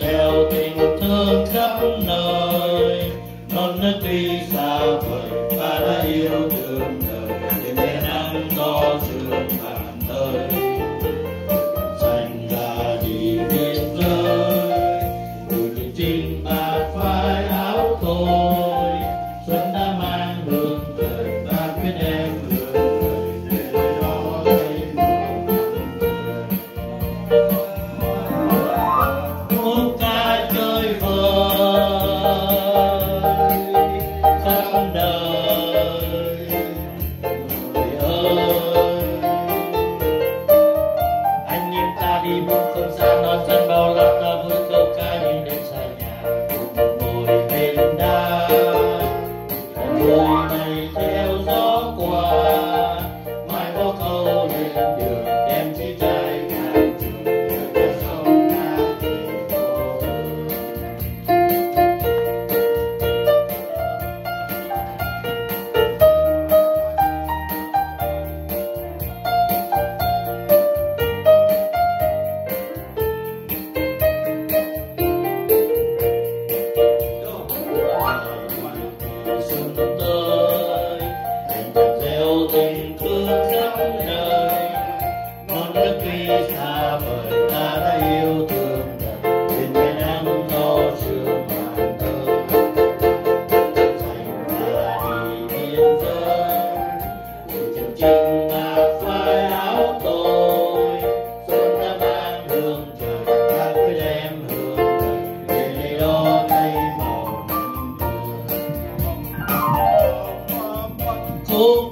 theo tình thương khắp nơi, non nước tuy xa vời, ta đã yêu thương đời. Đêm nay nắng gió sương cầu cùng thương khắp nơi non nước tuy xa vời, ta đã yêu thương đời. Tình bên em no chưa màn thơm thành ta đi biên giới chân chinh ta phai áo tôi. Xuân đã mang đường trời, ta cứ đem hương về đây đó cây màu nắng thương